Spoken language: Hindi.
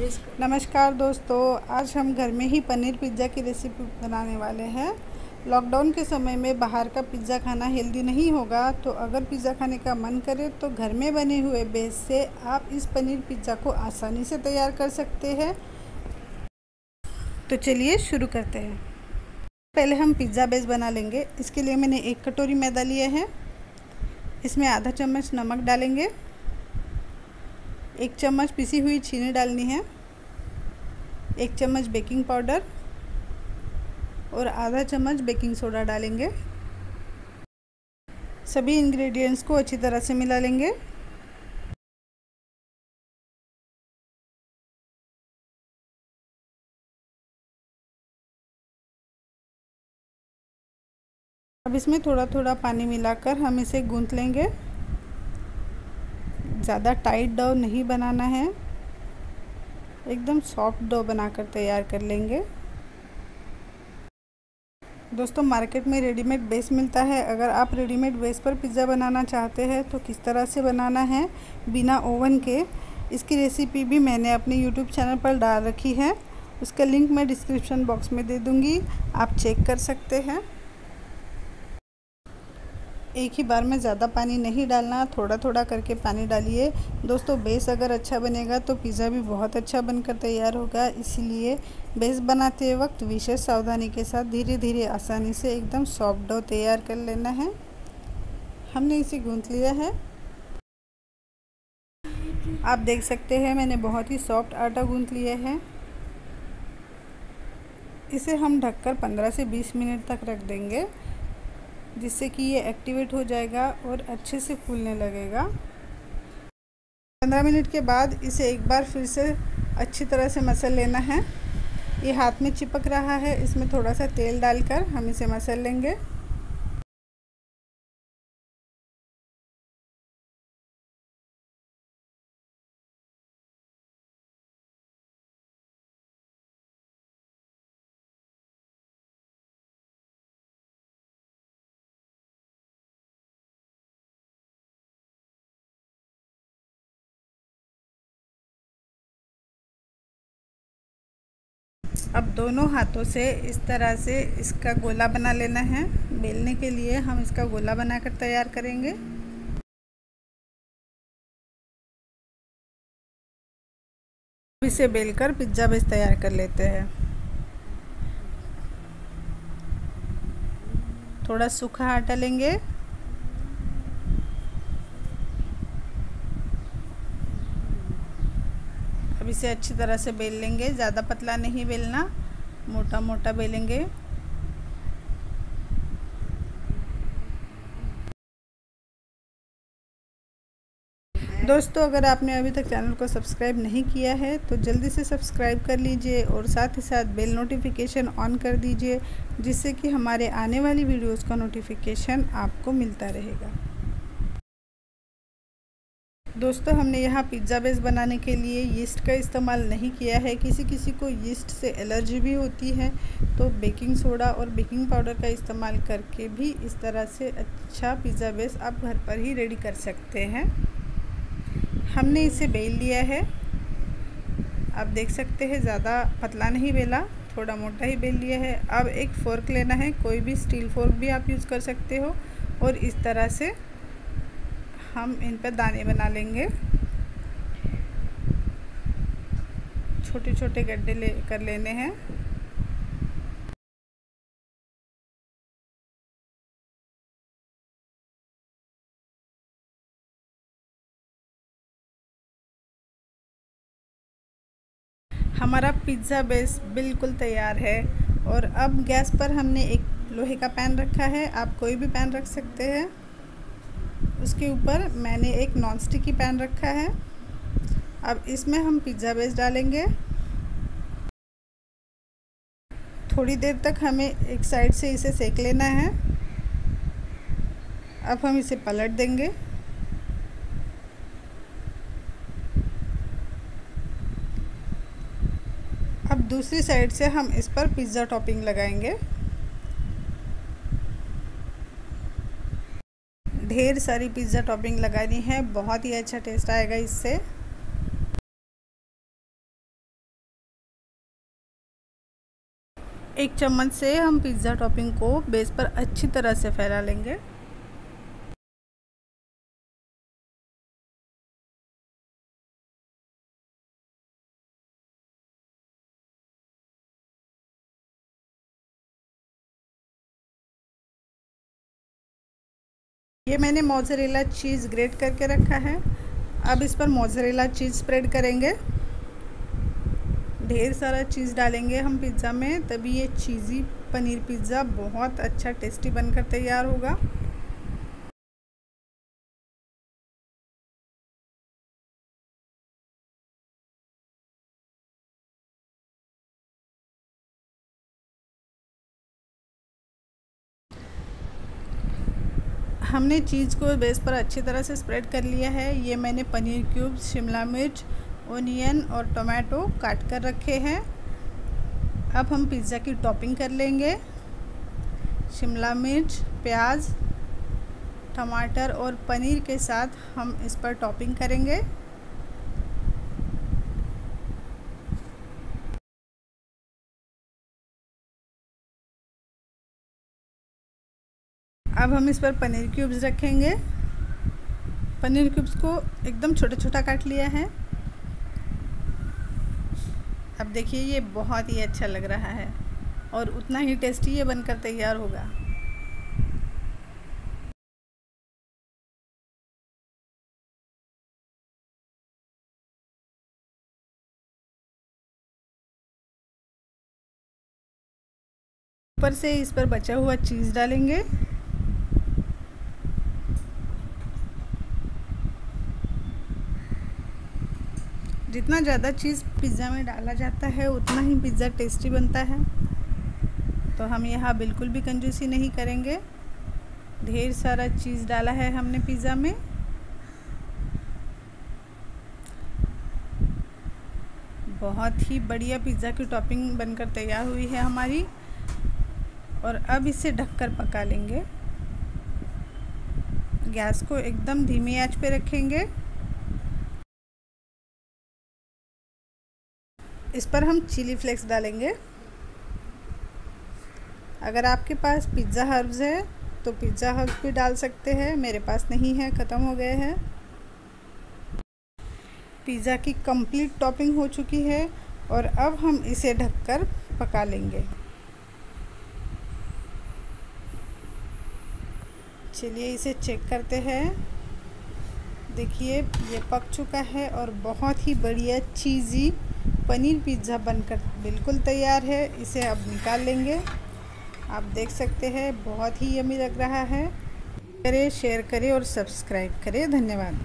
नमस्कार दोस्तों, आज हम घर में ही पनीर पिज़्ज़ा की रेसिपी बनाने वाले हैं। लॉकडाउन के समय में बाहर का पिज़्ज़ा खाना हेल्दी नहीं होगा तो अगर पिज़्ज़ा खाने का मन करे तो घर में बने हुए बेस से आप इस पनीर पिज़्ज़ा को आसानी से तैयार कर सकते हैं। तो चलिए शुरू करते हैं। पहले हम पिज़्ज़ा बेस बना लेंगे। इसके लिए मैंने एक कटोरी मैदा लिया है। इसमें आधा चम्मच नमक डालेंगे। एक चम्मच पिसी हुई चीनी डालनी है, एक चम्मच बेकिंग पाउडर और आधा चम्मच बेकिंग सोडा डालेंगे। सभी इंग्रेडिएंट्स को अच्छी तरह से मिला लेंगे। अब इसमें थोड़ा थोड़ा पानी मिलाकर हम इसे गूंथ लेंगे। ज़्यादा टाइट डो नहीं बनाना है। एकदम सॉफ्ट डो बनाकर तैयार कर लेंगे। दोस्तों मार्केट में रेडीमेड बेस मिलता है। अगर आप रेडीमेड बेस पर पिज़्ज़ा बनाना चाहते हैं तो किस तरह से बनाना है बिना ओवन के, इसकी रेसिपी भी मैंने अपने यूट्यूब चैनल पर डाल रखी है। उसका लिंक मैं डिस्क्रिप्शन बॉक्स में दे दूँगी। आप चेक कर सकते हैं। एक ही बार में ज़्यादा पानी नहीं डालना थोड़ा थोड़ा करके पानी डालिए। दोस्तों, बेस अगर अच्छा बनेगा तो पिज़्ज़ा भी बहुत अच्छा बनकर तैयार होगा। इसीलिए बेस बनाते वक्त विशेष सावधानी के साथ धीरे धीरे आसानी से एकदम सॉफ्ट डो तैयार कर लेना है। हमने इसे गूंथ लिया है। आप देख सकते हैं, मैंने बहुत ही सॉफ्ट आटा गूंथ लिया है। इसे हम ढककर 15 से 20 मिनट तक रख देंगे। जिससे कि ये एक्टिवेट हो जाएगा और अच्छे से फूलने लगेगा। पंद्रह मिनट के बाद इसे एक बार फिर से अच्छी तरह से मसल लेना है। ये हाथ में चिपक रहा है, इसमें थोड़ा सा तेल डालकर हम इसे मसल लेंगे। अब दोनों हाथों से इस तरह से इसका गोला बना लेना है। बेलने के लिए हम इसका गोला बनाकर तैयार करेंगे। इसे बेलकर पिज़्ज़ा बेस तैयार कर लेते हैं। थोड़ा सूखा आटा लेंगे। अब इसे अच्छी तरह से बेल लेंगे, ज़्यादा पतला नहीं बेलना मोटा मोटा बेलेंगे। दोस्तों, अगर आपने अभी तक चैनल को सब्सक्राइब नहीं किया है तो जल्दी से सब्सक्राइब कर लीजिए और साथ ही साथ बेल नोटिफिकेशन ऑन कर दीजिए, जिससे कि हमारे आने वाली वीडियोस का नोटिफिकेशन आपको मिलता रहेगा। दोस्तों, हमने यहाँ पिज़्ज़ा बेस बनाने के लिए यीस्ट का इस्तेमाल नहीं किया है। किसी किसी को यीस्ट से एलर्जी भी होती है तो बेकिंग सोडा और बेकिंग पाउडर का इस्तेमाल करके भी इस तरह से अच्छा पिज़्ज़ा बेस आप घर पर ही रेडी कर सकते हैं। हमने इसे बेल लिया है। आप देख सकते हैं, ज़्यादा पतला नहीं बेला, थोड़ा मोटा ही बेल लिया है। अब एक फ़ोर्क लेना है, कोई भी स्टील फोर्क भी आप यूज़ कर सकते हो। और इस तरह से हम इन पर दाने बना लेंगे। छोटे छोटे गड्ढे ले, कर लेने हैं। हमारा पिज़्ज़ा बेस बिल्कुल तैयार है और अब गैस पर हमने एक लोहे का पैन रखा है। आप कोई भी पैन रख सकते हैं। उसके ऊपर मैंने एक नॉन स्टिकी पैन रखा है। अब इसमें हम पिज़्ज़ा बेस डालेंगे। थोड़ी देर तक हमें एक साइड से इसे सेक लेना है। अब हम इसे पलट देंगे। अब दूसरी साइड से हम इस पर पिज़्ज़ा टॉपिंग लगाएँगे। ढेर सारी पिज़्ज़ा टॉपिंग लगानी है। बहुत ही अच्छा टेस्ट आएगा इससे। एक चम्मच से हम पिज़्ज़ा टॉपिंग को बेस पर अच्छी तरह से फैला लेंगे। ये मैंने मोज़रेला चीज़ ग्रेट करके रखा है। अब इस पर मोज़रेला चीज़ स्प्रेड करेंगे। ढेर सारा चीज़ डालेंगे हम पिज़्ज़ा में, तभी ये चीज़ी पनीर पिज़्ज़ा बहुत अच्छा टेस्टी बनकर तैयार होगा। हमने चीज़ को बेस पर अच्छी तरह से स्प्रेड कर लिया है। ये मैंने पनीर क्यूब्स शिमला मिर्च, ओनियन और टोमेटो काट कर रखे हैं। अब हम पिज़्ज़ा की टॉपिंग कर लेंगे। शिमला मिर्च, प्याज, टमाटर और पनीर के साथ हम इस पर टॉपिंग करेंगे। अब हम इस पर पनीर क्यूब्स रखेंगे। पनीर क्यूब्स को एकदम छोटा छोटा काट लिया है। अब देखिए, ये बहुत ही अच्छा लग रहा है और उतना ही टेस्टी ये बनकर तैयार होगा। ऊपर से इस पर बचा हुआ चीज़ डालेंगे। जितना ज़्यादा चीज़ पिज़्ज़ा में डाला जाता है, उतना ही पिज़्ज़ा टेस्टी बनता है। तो हम यहाँ बिल्कुल भी कंजूसी नहीं करेंगे। ढेर सारा चीज़ डाला है हमने पिज़्ज़ा में। बहुत ही बढ़िया पिज़्ज़ा की टॉपिंग बनकर तैयार हुई है हमारी। और अब इसे ढककर पका लेंगे। गैस को एकदम धीमी आँच पे रखेंगे। इस पर हम चिली फ्लेक्स डालेंगे। अगर आपके पास पिज़्ज़ा हर्ब्स है तो पिज़्ज़ा हर्ब्स भी डाल सकते हैं। मेरे पास नहीं है, ख़त्म हो गए हैं। पिज़्ज़ा की कंप्लीट टॉपिंग हो चुकी है और अब हम इसे ढककर पका लेंगे। चलिए इसे चेक करते हैं। देखिए, ये पक चुका है और बहुत ही बढ़िया, चीज़ी पनीर पिज़्ज़ा बनकर बिल्कुल तैयार है, इसे अब निकाल लेंगे। आप देख सकते हैं, बहुत ही यमी लग रहा है। करें शेयर करें और सब्सक्राइब करें। धन्यवाद।